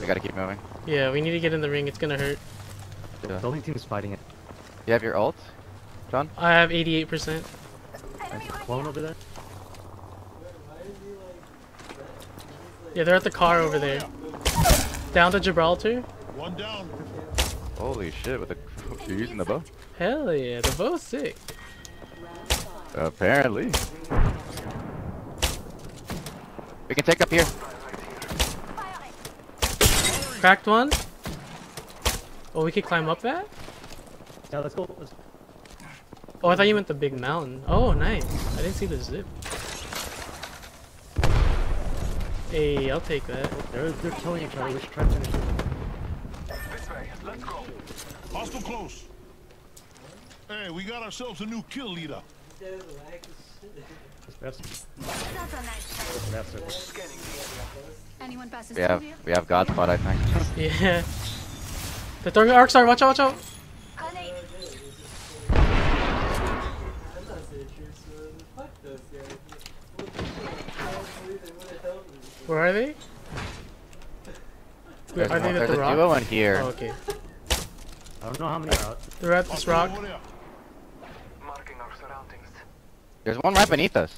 We gotta keep moving. Yeah, we need to get in the ring. It's gonna hurt. Yeah. The only team is fighting it. You have your ult, John? I have 88%. Nice clone over there. Yeah, they're at the car over there. Down to Gibraltar. One down. Holy shit! With the you're using the bow? Hell yeah, the bow's sick. Apparently. We can take up here. Cracked one. Oh, we could climb up that? Yeah, let's go. Let's... Oh, I thought you meant the big mountain. Oh, nice. I didn't see the zip. Hey, I'll take that. Oh, they're they're killing each other. We should try to finish it. Hostile close. Hey, we got ourselves a new kill leader. Let's pass. That's That's circle. Anyone passes We have through here? we have God spot, I think. Yeah. They're throwing arc star. Watch out, watch out. Where are they? There's, are they one- at there's a rock? duo in here. Oh, okay. I don't know how many are out. They're at this rock. over there. Marking our surroundings. There's one right beneath us.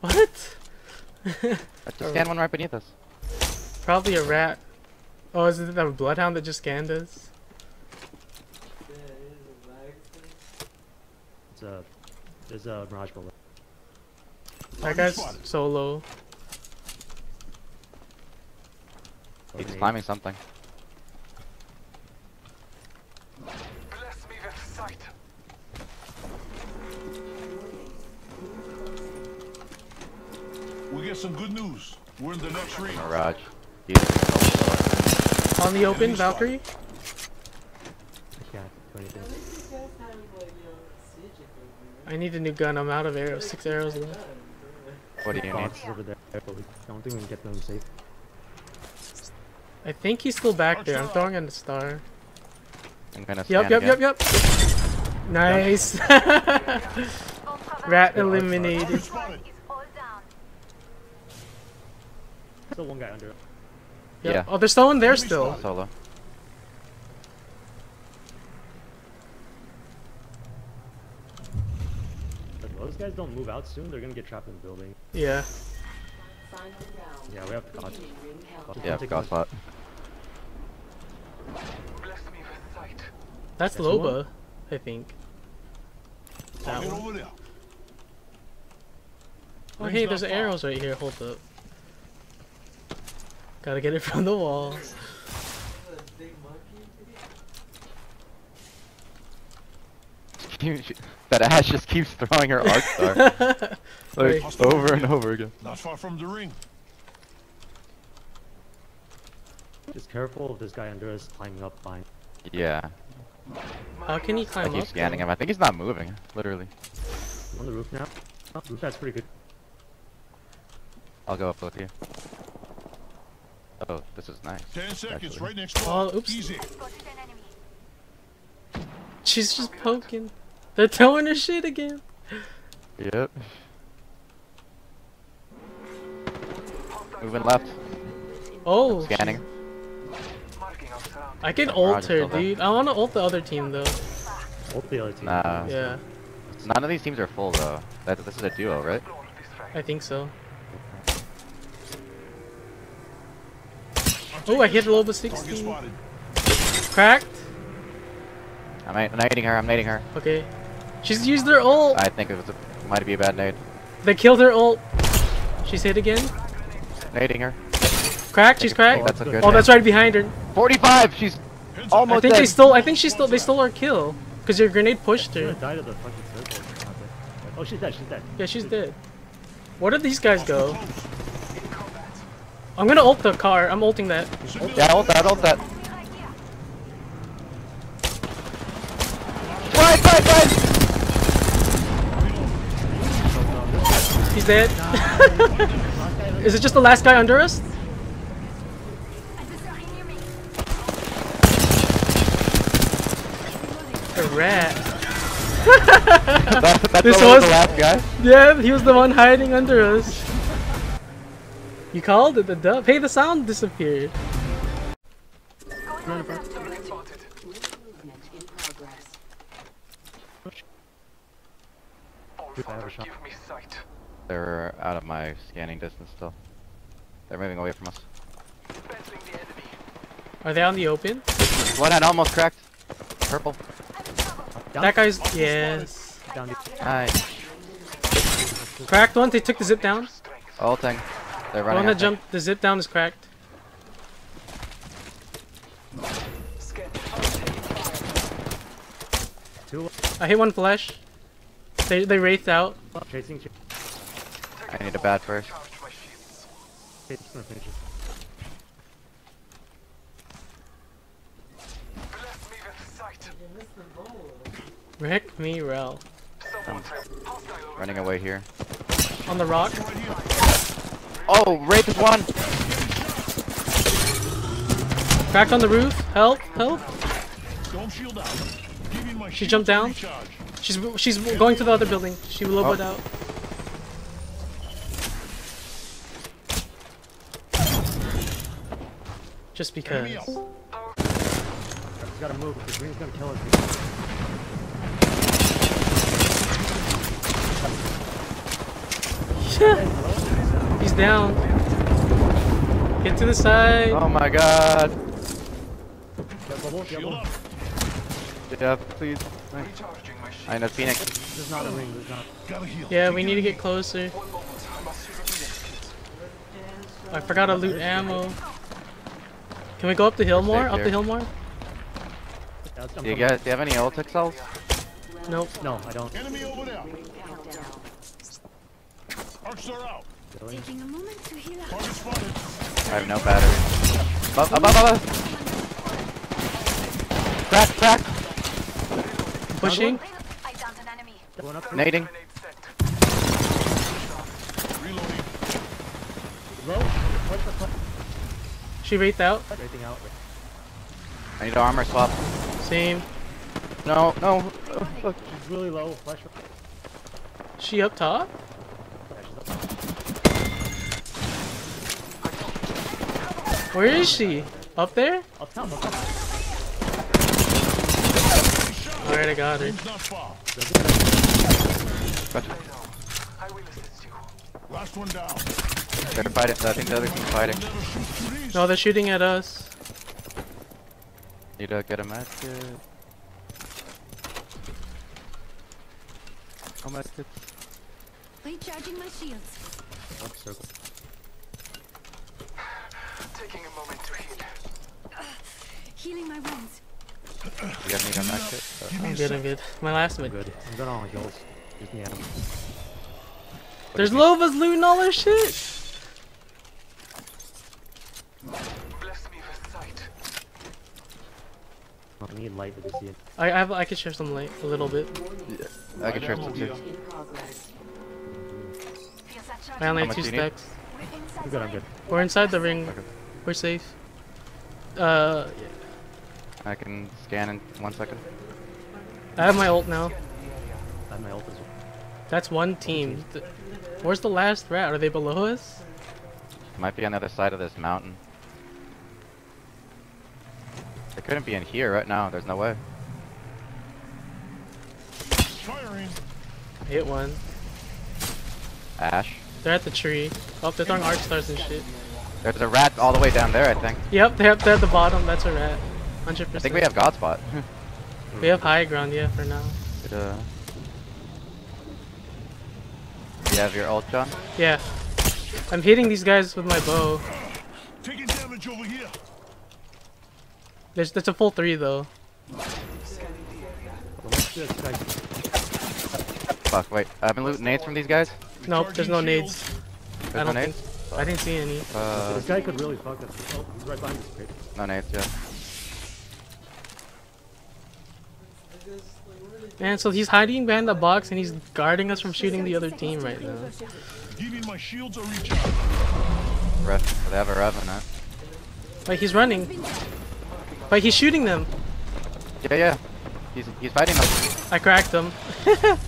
What? Let's just scan one right beneath us. Probably a rat. Oh, is it that bloodhound that just scanned us? It's a there's a mirage bullet. That guy's solo. He's climbing something. Bless me with sight. We get some good news. We're in the next ring. Mirage. He's On the open, Enemy. Valkyrie. I can't do anything. I need a new gun. I'm out of arrows. Six arrows left. what do you need? Box over there, but we don't think we can get them safe. I think he's still back there. I'm throwing in the star. I'm gonna Yep, scan yep, yep, yep. Nice. Rat eliminated. Spotted. Is all down. Still one guy under. it. Yep. Yeah. Oh, there's someone there still. Solo. If those guys don't move out soon, they're gonna get trapped in the building. Yeah. Yeah, we have God. God Yeah, take God us. spot. Bless me with sight. That's That's the one? Loba, I think. That one. Oh, hey, there's arrows right here. Hold up. Gotta get it from the wall. that ass just keeps throwing her arc star like Right. over and over again. Not far from the ring. Just careful of this guy under us climbing up behind. Yeah, How can he climb I climb keep up? scanning though? him. I think he's not moving. Literally. On the roof now. Oh, roof that's pretty good. I'll go up with you. Oh, this is nice. Ten seconds, Actually. right next door. Oh, oops. Easy. Spotted an enemy. She's just poking. They're throwing her shit again. Yep. Moving left. Oh, Scanning. Marking our. I can Mirage ult her, still there. dude. I want to ult the other team though. Ult the other team. Nah. Yeah, None of these teams are full though. That this is a duo, right? Explore this ray. I think so. Oh, I hit Loba Target 60. Cracked. I'm I'm nading her. I'm nading her. Okay. She's used her ult. I think it was a, might be a bad nade. They killed her ult. She's hit again. Nading her. Cracked. She's cracked. That's a good. Oh, nade. that's right behind her. 45. She's Heads up. almost I think dead. they stole. I think she stole. They stole her kill. Cause your grenade pushed her. would've died of the fucking circle. if not that. Oh, she's dead. She's dead. Yeah, she's dead. Where did these guys go? I'm gonna ult the car. I'm ulting that. Yeah, ult that. Ult that. Fight! Fight! Fight! He's dead. Is it just the last guy under us? Adversary near me. A rat. That's, that's This was- the last guy. Yeah, he was the one hiding under us. You called it the dub. Hey, the sound disappeared. Target spotted. All Dude, I have a father, shot. give me sight. They're out of my scanning distance still. They're moving away from us. Battling the enemy. Are they on the open? One had almost cracked. Purple. Down. That guy's yes. Down. Nice. Cracked one. They took the zip down. Strength. Ulting. They're The running. I think. jumped. The zip down is cracked. Two. I hit one flash. They they wraithed out. Chasing. I need a bad first. Charge my shields. Chasing. gonna finish it. Bless me with. Rick me rel. Running away here. On the rock. Right here. Oh, Wraith is one. Cracked on the roof. Help! Help! Dome shield out. Giving my She jumped down? She's she's going to the other building. She loboed Oh. out. Just because. Enemy. We gotta move. The green's gonna kill us. He's down. Get to the side. Oh my god. Get bubble. Get Shield bubble. up. Yeah, please. Nice. Recharging my shield. I know Phoenix. This is not a ring. This is not. Yeah, we need to get closer. I must use a medkit. I forgot to loot ammo. Can we go up the hill more? Up the hill more? Do you guys, do you have any ult cells? Nope. No, I don't. Enemy over there. Arcs are out. Really. Taking a moment to heal up. I have no battery. Above, above, above. Crack, crack. Pushing. I downed an enemy. Nading. Reloading. Low. What the fuck? She wraithed out. Rating out. I need an armor swap. Same. No, no. She's really low. Flash. She up top? Yeah, she's up. Where is she? Up there? Up top. Up top. Alright, I got her. Ring's. Gotcha. I will assist you. Last one down. They're fighting. I think the other team's fighting. Never shoot through these. No, they're shooting at us. Need to get a med kit. Oh, med kit. Recharging my shields. Up circle. Taking a moment to heal. Healing my wounds. You guys need a med kit? Uh, I'm a good, sec. I'm good. My last mid. Good. I'm good on heals. Just me ammo. There's Loba's looting all her shit. Bless me with sight. I need light to see it. I I, have, I could share some light a little bit. I can share some too. Feels that charge. I only How have two do stacks. We're inside I'm the good. I'm ring. good. We're inside the ring. Okay. We're safe. Uh, I can scan in one second. I have my ult now. I have my ult as well. That's one team. Th- Where's the last rat? Are they below us? Might be on the other side of this mountain. They couldn't be in here right now. There's no way. Firing. I hit one. Ash. They're at the tree. Oh, they're throwing arc stars and shit. There's a rat all the way down there, I think. Yep, they're, they're at the bottom. That's a rat. 100%. I think we have God spot. We have high ground, yeah, for now. But, uh, you have your ult, John? Yeah. I'm hitting these guys with my bow. Taking damage over here. There's, that's a full three, though. Well, let's do this, guys. Fuck, wait. I've been looting nades from these guys? Nope, there's no nades. There's I no don't nades? think. I didn't see any. Uh, this guy could really fuck us. Oh, he's right behind us. Great. no nades, yeah. Man, so he's hiding behind the box and he's guarding us from shooting the other team right now. Giving my shields a recharge. Rev, they have a revenant. Wait, he's running. Wait, he's shooting them. Yeah, yeah. He's, he's fighting them. I cracked him.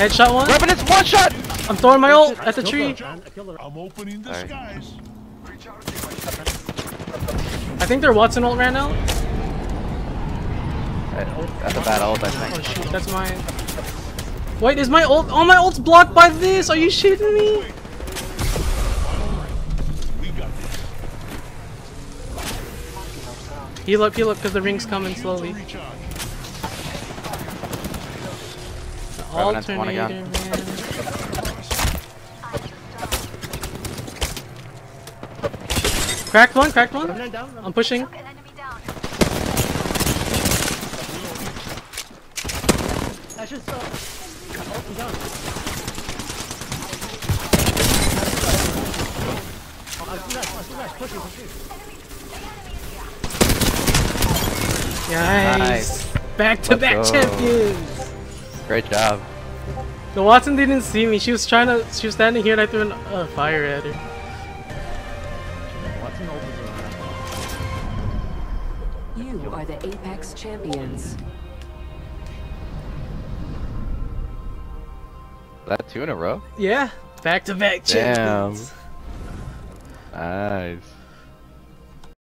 Headshot one. Revenant's one shot! I'm throwing my ult at the tree. I killed her. I'm opening the skies. Recharging my shield. think their Wattson ult ran out. That's a bad ult, I Oh think. shoot, that's mine. Wait, is my ult? Oh, my ult's blocked by this. Are you shitting me? We got this. Heal up, heal up, because the ring's coming slowly. are one Alternator, again. man. Cracked one, cracked one. I'm pushing. Took an enemy down. That's just I'm down. I'm too nice. I'm too nice. Push me, push me. Nice. Nice. Back to back champions. Great job. The Wattson didn't see me. She was trying to. She was standing here and I threw a uh, fire at her. Are the Apex champions. That two in a row? Yeah. Back to back Damn. champions. Nice.